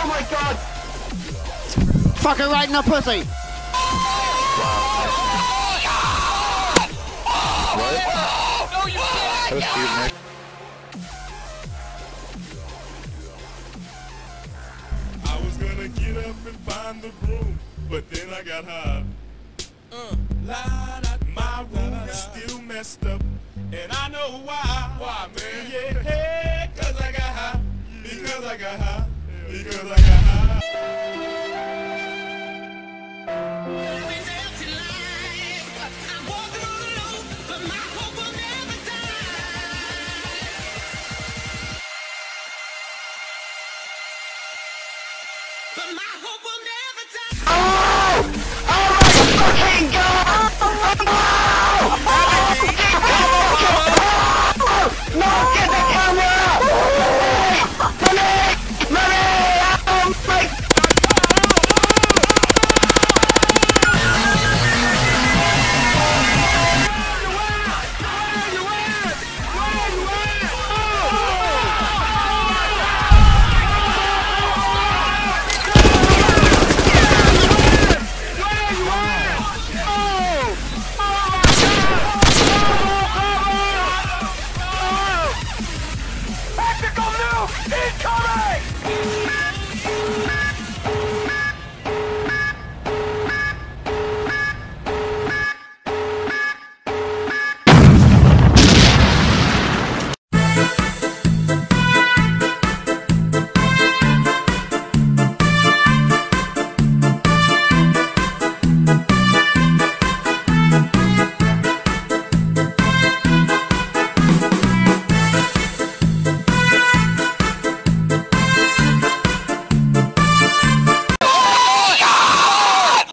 Oh my god! Fucking right in the pussy. That was cute, Nick. I was gonna get up and find the broom, but then I got high. Uh, my room is still messed up, and I know why. Why, man? Yeah, cause I got high. Because I got high. Because I got high. Oh! Oh my fucking god! Incoming!